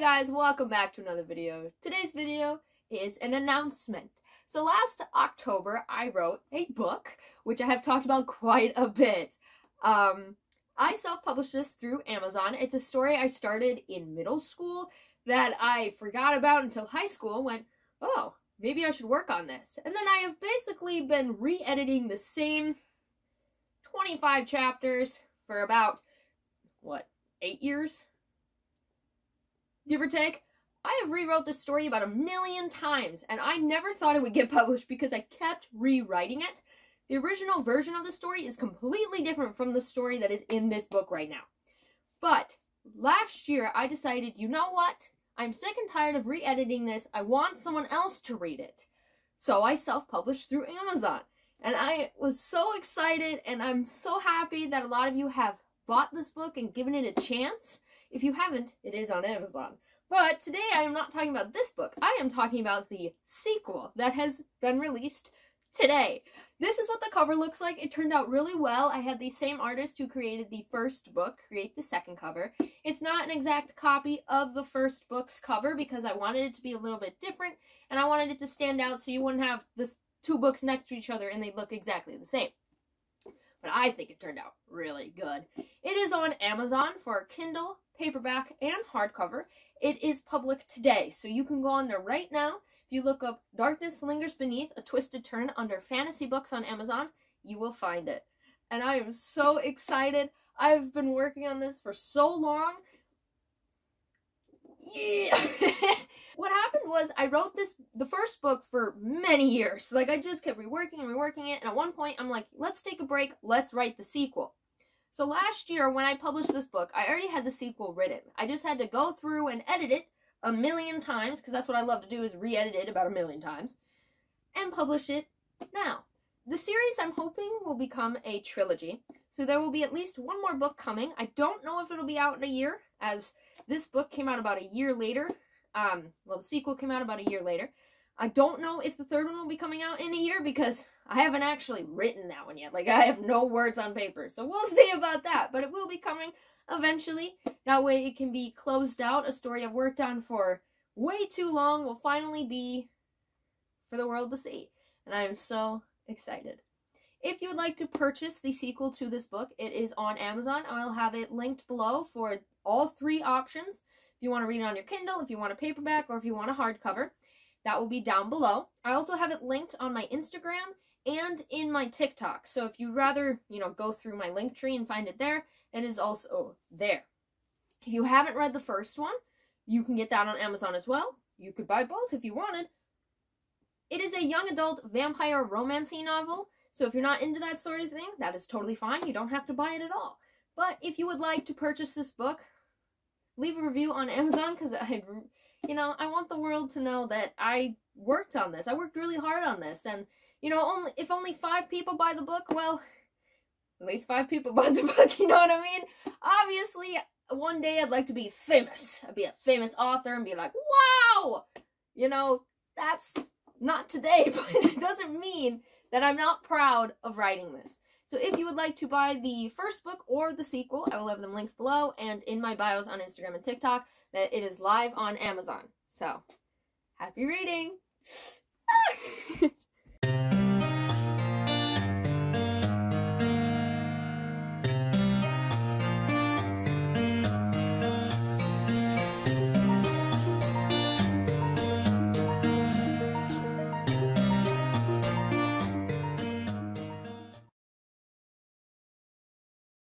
guys, welcome back to another video. Today's video is an announcement. So last October, I wrote a book, which I have talked about quite a bit. Um, I self-published this through Amazon. It's a story I started in middle school that I forgot about until high school and went, oh, maybe I should work on this. And then I have basically been re-editing the same 25 chapters for about, what, eight years? Give or take. I have rewrote this story about a million times, and I never thought it would get published because I kept rewriting it. The original version of the story is completely different from the story that is in this book right now. But last year, I decided, you know what? I'm sick and tired of re-editing this. I want someone else to read it. So I self-published through Amazon. And I was so excited, and I'm so happy that a lot of you have bought this book and given it a chance. If you haven't, it is on Amazon. But today I am not talking about this book. I am talking about the sequel that has been released today. This is what the cover looks like. It turned out really well. I had the same artist who created the first book create the second cover. It's not an exact copy of the first book's cover because I wanted it to be a little bit different and I wanted it to stand out so you wouldn't have the two books next to each other and they look exactly the same but I think it turned out really good. It is on Amazon for Kindle, paperback, and hardcover. It is public today, so you can go on there right now. If you look up Darkness Lingers Beneath, A Twisted Turn under fantasy books on Amazon, you will find it. And I am so excited. I've been working on this for so long. Yeah. was I wrote this the first book for many years. Like I just kept reworking and reworking it, and at one point I'm like, let's take a break, let's write the sequel. So last year when I published this book, I already had the sequel written. I just had to go through and edit it a million times, because that's what I love to do is re-edit it about a million times, and publish it now. The series I'm hoping will become a trilogy. So there will be at least one more book coming. I don't know if it'll be out in a year, as this book came out about a year later. Um, well, the sequel came out about a year later. I don't know if the third one will be coming out in a year because I haven't actually written that one yet. Like, I have no words on paper. So we'll see about that. But it will be coming eventually. That way it can be closed out. A story I've worked on for way too long will finally be for the world to see. And I am so excited. If you would like to purchase the sequel to this book, it is on Amazon. I'll have it linked below for all three options. If you want to read it on your Kindle, if you want a paperback, or if you want a hardcover, that will be down below. I also have it linked on my Instagram and in my TikTok. So if you'd rather, you know, go through my link tree and find it there, it is also there. If you haven't read the first one, you can get that on Amazon as well. You could buy both if you wanted. It is a young adult vampire romancy novel. So if you're not into that sort of thing, that is totally fine. You don't have to buy it at all. But if you would like to purchase this book, leave a review on Amazon because I, you know, I want the world to know that I worked on this. I worked really hard on this, and you know, only if only five people buy the book, well, at least five people buy the book. You know what I mean? Obviously, one day I'd like to be famous. I'd be a famous author and be like, wow, you know, that's not today, but it doesn't mean that I'm not proud of writing this. So if you would like to buy the first book or the sequel, I will have them linked below and in my bios on Instagram and TikTok that it is live on Amazon. So, happy reading! Ah!